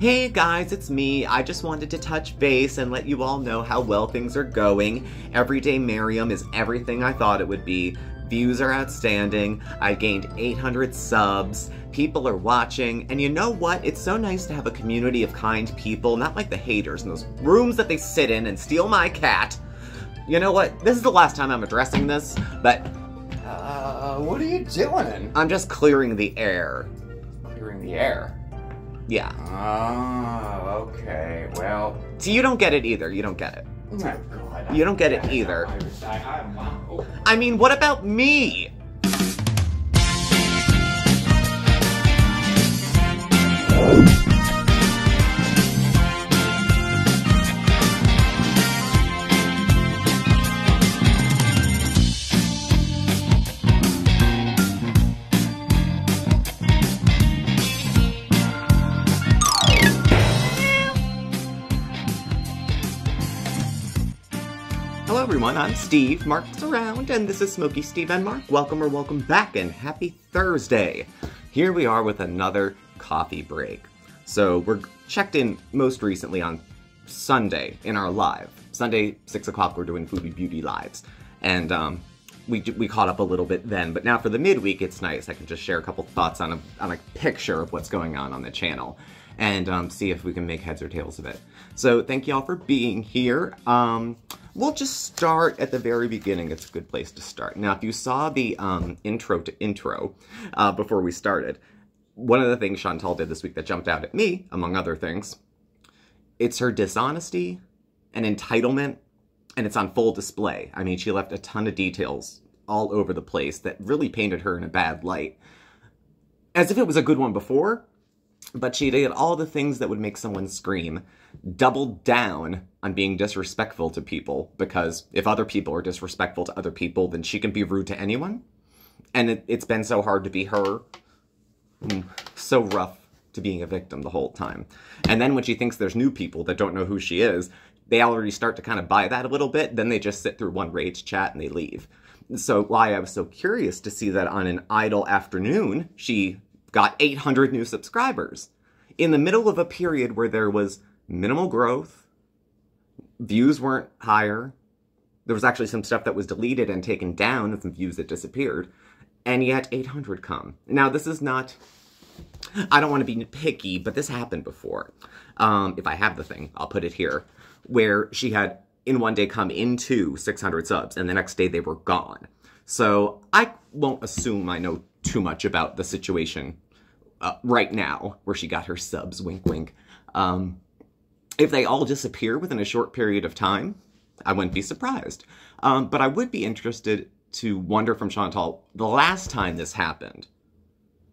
Hey guys, it's me. I just wanted to touch base and let you all know how well things are going. Everyday Miriam is everything I thought it would be. Views are outstanding. I gained 800 subs. People are watching. And you know what? It's so nice to have a community of kind people, not like the haters in those rooms that they sit in and steal my cat. You know what? This is the last time I'm addressing this, but Uh, what are you doing? I'm just clearing the air. Clearing the air. Yeah. Oh, okay. Well, So you don't get it either. You don't get it. oh God. You don't get it either. I, I, mean, what about me? Everyone, I'm Steve, Marc's around, and this is Smokey Steve and Marc. Welcome or welcome back, and happy Thursday! Here we are with another coffee break. So we're checked in most recently on Sunday in our live. Sunday, 6 o'clock, we're doing Foodie Beauty Lives. And um, we, we caught up a little bit then, but now for the midweek, it's nice. I can just share a couple thoughts on a, on a picture of what's going on on the channel and um, see if we can make heads or tails of it. So thank y'all for being here. Um, we'll just start at the very beginning. It's a good place to start. Now, if you saw the um, intro to intro uh, before we started, one of the things Chantal did this week that jumped out at me, among other things, it's her dishonesty and entitlement, and it's on full display. I mean, she left a ton of details all over the place that really painted her in a bad light. As if it was a good one before, but she did all the things that would make someone scream, doubled down on being disrespectful to people, because if other people are disrespectful to other people, then she can be rude to anyone. And it, it's been so hard to be her, Mm, so rough to being a victim the whole time. And then when she thinks there's new people that don't know who she is, they already start to kind of buy that a little bit, then they just sit through one rage chat and they leave. So why I was so curious to see that on an idle afternoon, she got 800 new subscribers in the middle of a period where there was minimal growth, views weren't higher, there was actually some stuff that was deleted and taken down, some views that disappeared, and yet 800 come. Now, this is not, I don't want to be picky, but this happened before. Um, if I have the thing, I'll put it here, where she had in one day come into 600 subs, and the next day they were gone. So I won't assume I know too much about the situation uh, right now, where she got her subs, wink wink. Um, if they all disappear within a short period of time, I wouldn't be surprised. Um, but I would be interested to wonder from Chantal, the last time this happened,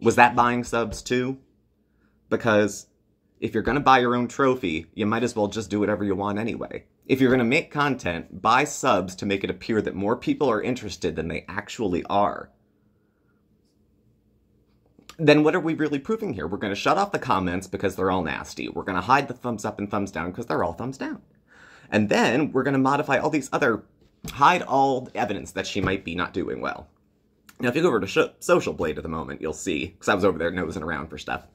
was that buying subs too? Because if you're going to buy your own trophy, you might as well just do whatever you want anyway. If you're going to make content, buy subs to make it appear that more people are interested than they actually are. Then what are we really proving here? We're going to shut off the comments because they're all nasty. We're going to hide the thumbs up and thumbs down because they're all thumbs down. And then we're going to modify all these other, hide all evidence that she might be not doing well. Now, if you go over to Social Blade at the moment, you'll see, because I was over there nosing around for stuff,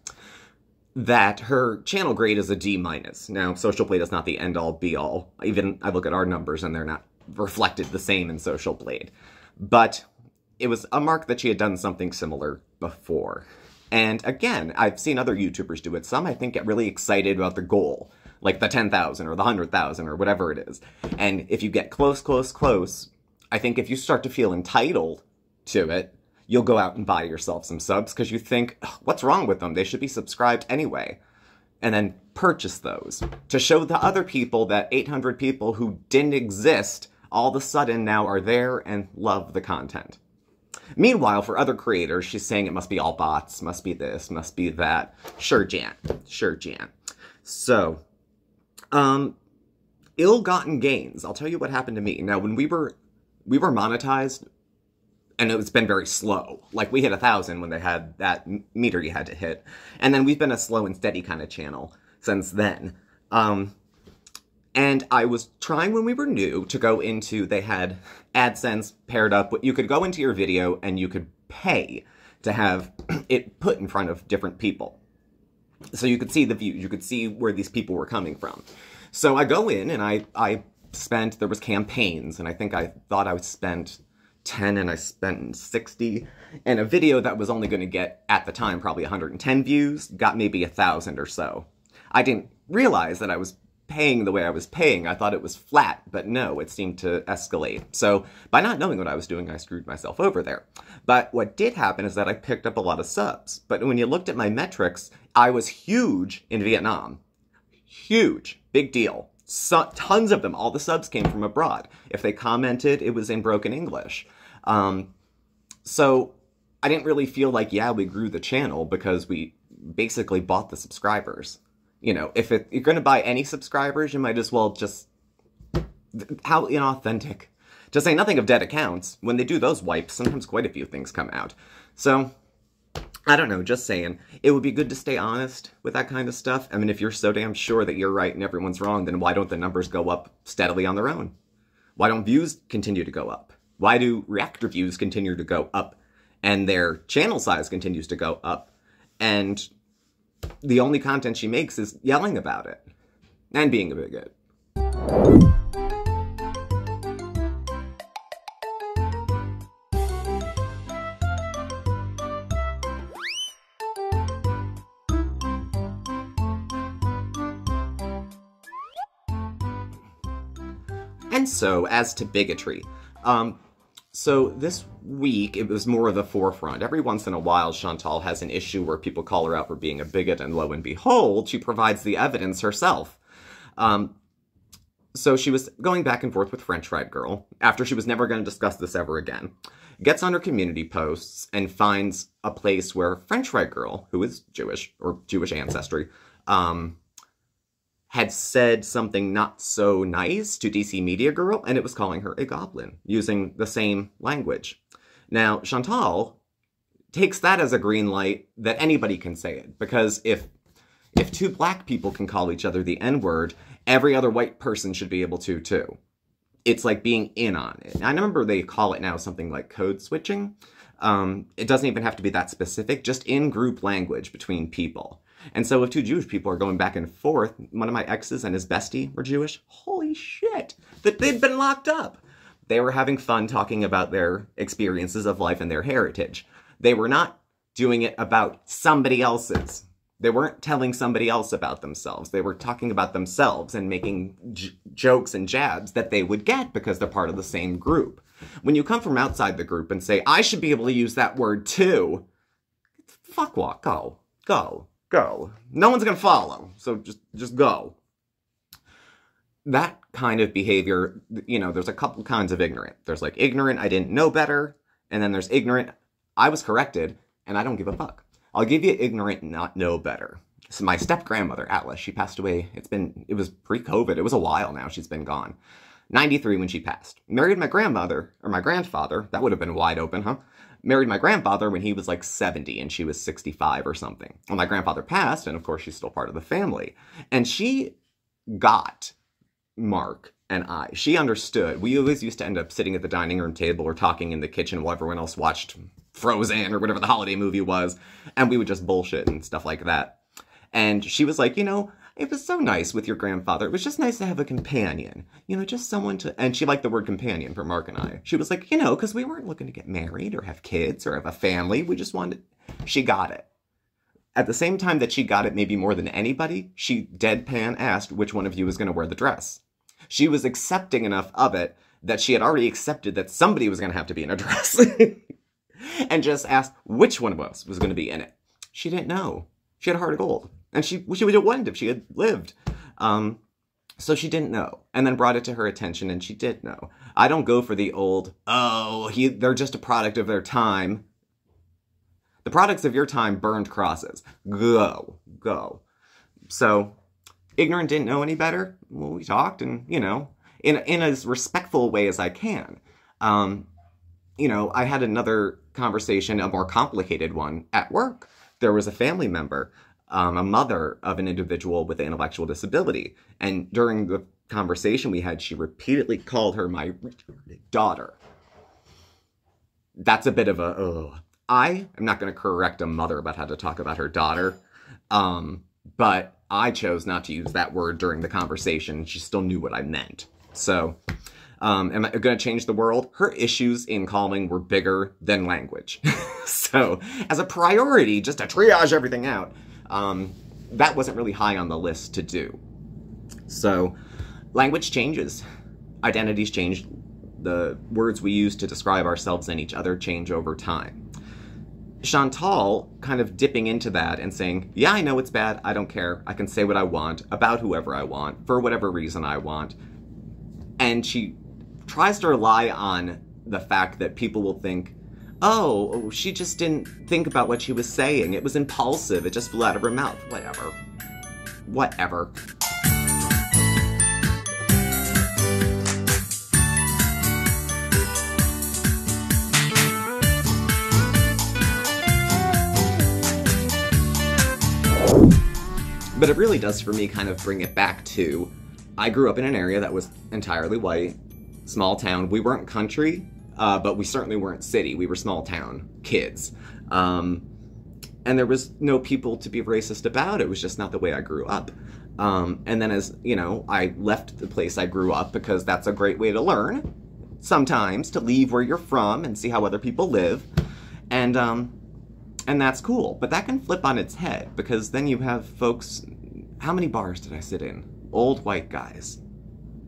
that her channel grade is a D minus. Now, Social Blade is not the end all be all. Even I look at our numbers and they're not reflected the same in Social Blade. But it was a mark that she had done something similar before. And again, I've seen other YouTubers do it. Some I think get really excited about the goal, like the 10,000 or the 100,000 or whatever it is. And if you get close, close, close, I think if you start to feel entitled to it, you'll go out and buy yourself some subs because you think, what's wrong with them? They should be subscribed anyway. And then purchase those to show the other people that 800 people who didn't exist all of a sudden now are there and love the content. Meanwhile, for other creators, she's saying it must be all bots, must be this, must be that. Sure, Jan. Sure, Jan. So, um, ill-gotten gains. I'll tell you what happened to me. Now, when we were we were monetized, and it's been very slow. Like we hit a thousand when they had that meter you had to hit, and then we've been a slow and steady kind of channel since then. Um, and I was trying when we were new to go into, they had AdSense paired up. But you could go into your video and you could pay to have it put in front of different people. So you could see the views, you could see where these people were coming from. So I go in and I I spent there was campaigns and I think I thought I spend 10 and I spent 60 and a video that was only going to get at the time probably 110 views got maybe a thousand or so. I didn't realize that I was paying the way I was paying. I thought it was flat, but no, it seemed to escalate. So by not knowing what I was doing, I screwed myself over there. But what did happen is that I picked up a lot of subs. But when you looked at my metrics, I was huge in Vietnam. Huge. Big deal. So, tons of them. All the subs came from abroad. If they commented, it was in broken English. Um, so I didn't really feel like, yeah, we grew the channel because we basically bought the subscribers. You know, if it, you're going to buy any subscribers, you might as well just. How inauthentic. To say nothing of dead accounts, when they do those wipes, sometimes quite a few things come out. So, I don't know, just saying. It would be good to stay honest with that kind of stuff. I mean, if you're so damn sure that you're right and everyone's wrong, then why don't the numbers go up steadily on their own? Why don't views continue to go up? Why do reactor views continue to go up and their channel size continues to go up? And the only content she makes is yelling about it and being a bigot. And so, as to bigotry, um, so this week it was more of the forefront. Every once in a while, Chantal has an issue where people call her out for being a bigot, and lo and behold, she provides the evidence herself. Um, so she was going back and forth with French Fried Girl after she was never going to discuss this ever again. Gets on her community posts and finds a place where French Fried Girl, who is Jewish or Jewish ancestry, um, had said something not so nice to DC Media Girl, and it was calling her a goblin, using the same language. Now, Chantal takes that as a green light that anybody can say it, because if if two black people can call each other the N-word, every other white person should be able to too. It's like being in on it. I remember they call it now something like code switching. Um, it doesn't even have to be that specific, just in-group language between people. And so if two Jewish people are going back and forth, one of my exes and his bestie were Jewish, holy shit, that they'd been locked up. They were having fun talking about their experiences of life and their heritage. They were not doing it about somebody else's. They weren't telling somebody else about themselves. They were talking about themselves and making j- jokes and jabs that they would get because they're part of the same group. When you come from outside the group and say, I should be able to use that word too, fuck what? Go. Go go. No one's gonna follow, so just just go. That kind of behavior, you know, there's a couple kinds of ignorant. There's like ignorant, I didn't know better, and then there's ignorant, I was corrected, and I don't give a fuck. I'll give you ignorant, not know better. So my step grandmother, Atlas, she passed away. It's been, it was pre-COVID. It was a while now. She's been gone. 93 when she passed. Married my grandmother, or my grandfather. That would have been wide open, huh? Married my grandfather when he was like 70 and she was 65 or something. Well, my grandfather passed, and of course, she's still part of the family. And she got Marc and I. She understood. We always used to end up sitting at the dining room table or talking in the kitchen while everyone else watched Frozen or whatever the holiday movie was, and we would just bullshit and stuff like that. And she was like, you know, it was so nice with your grandfather. It was just nice to have a companion, you know, just someone to. And she liked the word companion for Marc and I. She was like, you know, because we weren't looking to get married or have kids or have a family. We just wanted. She got it. At the same time that she got it, maybe more than anybody, she deadpan asked which one of you was going to wear the dress. She was accepting enough of it that she had already accepted that somebody was going to have to be in a dress. and just asked which one of us was going to be in it. She didn't know. She had a heart of gold and she she would have won if she had lived. Um, so she didn't know, and then brought it to her attention, and she did know. I don't go for the old oh he they're just a product of their time. The products of your time burned crosses. Go go. So ignorant didn't know any better. Well, we talked, and you know, in in as respectful way as I can. Um, you know, I had another conversation, a more complicated one at work. There was a family member um, a mother of an individual with an intellectual disability. And during the conversation we had, she repeatedly called her my daughter. That's a bit of a. I am not going to correct a mother about how to talk about her daughter. Um, but I chose not to use that word during the conversation. She still knew what I meant. So, um, am I going to change the world? Her issues in calming were bigger than language. so, as a priority, just to triage everything out, um, that wasn't really high on the list to do. So, language changes, identities change, the words we use to describe ourselves and each other change over time. Chantal kind of dipping into that and saying, Yeah, I know it's bad. I don't care. I can say what I want about whoever I want for whatever reason I want. And she tries to rely on the fact that people will think, Oh, she just didn't think about what she was saying. It was impulsive. It just flew out of her mouth. Whatever. Whatever. But it really does for me kind of bring it back to I grew up in an area that was entirely white, small town. We weren't country, uh, but we certainly weren't city. We were small town kids. Um, and there was no people to be racist about. It was just not the way I grew up. Um, and then as, you know, I left the place I grew up because that's a great way to learn sometimes, to leave where you're from and see how other people live. And, um, and that's cool. But that can flip on its head because then you have folks. How many bars did I sit in? Old white guys.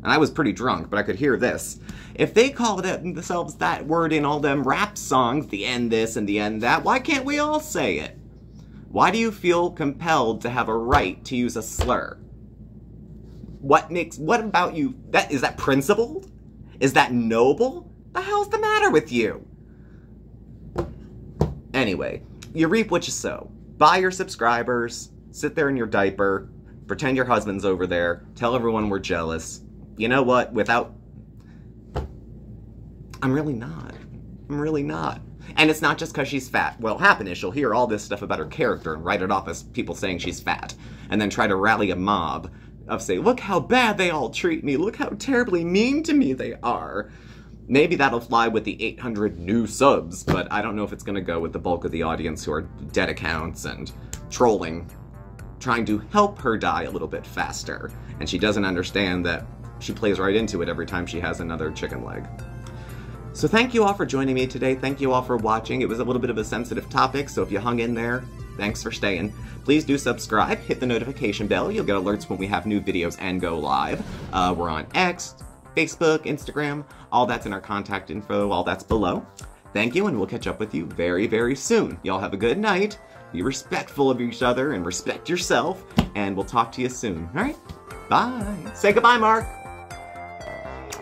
And I was pretty drunk, but I could hear this. If they call themselves that word in all them rap songs, the end this and the end that, why can't we all say it? Why do you feel compelled to have a right to use a slur? What makes what about you that is that principled? Is that noble? The hell's the matter with you? Anyway, you reap what you sow. Buy your subscribers, sit there in your diaper, pretend your husband's over there, tell everyone we're jealous. You know what? Without. I'm really not. I'm really not. And it's not just because she's fat. What'll happen is she'll hear all this stuff about her character and write it off as people saying she's fat, and then try to rally a mob of say, look how bad they all treat me, look how terribly mean to me they are. Maybe that'll fly with the 800 new subs, but I don't know if it's to go with the bulk of the audience who are dead accounts and trolling, trying to help her die a little bit faster. And she doesn't understand that she plays right into it every time she has another chicken leg. So thank you all for joining me today. Thank you all for watching. It was a little bit of a sensitive topic, so if you hung in there, thanks for staying. Please do subscribe, hit the notification bell. You'll get alerts when we have new videos and go live. Uh, we're on X, Facebook, Instagram, all that's in our contact info, all that's below. Thank you, and we'll catch up with you very, very soon. Y'all have a good night. Be respectful of each other and respect yourself, and we'll talk to you soon. All right? Bye. Say goodbye, Marc.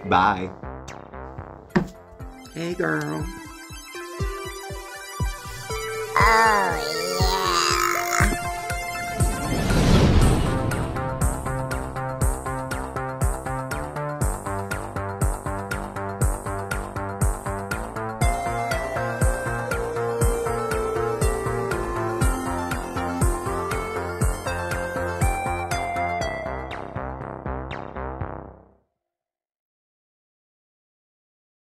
Bye. Hey, girl. Oh,